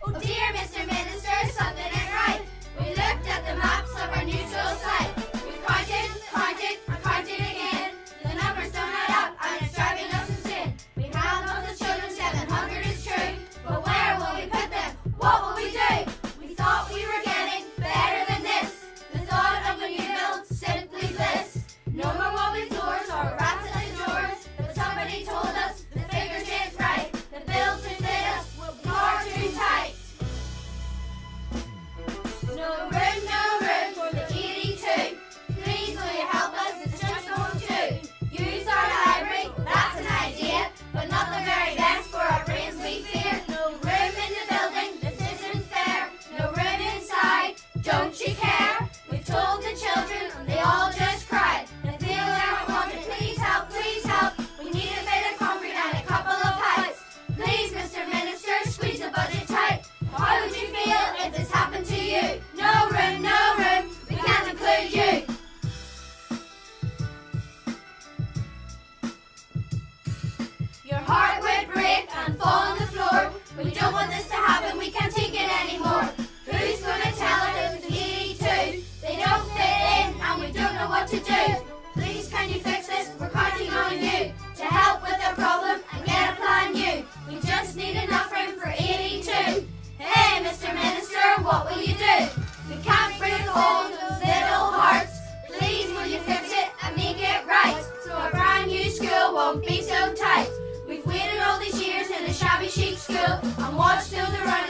Oh, dear. fall on the floor. We don't want this to happen, we can't take it anymore. Who's gonna tell her who's needy too? They don't fit in and we don't know what to do. Please can you fix this? We're counting on you to help with our problem and get a plan new. We just need enough room for 82. Hey, Mr. Minister, what will you I'm and watch till the run.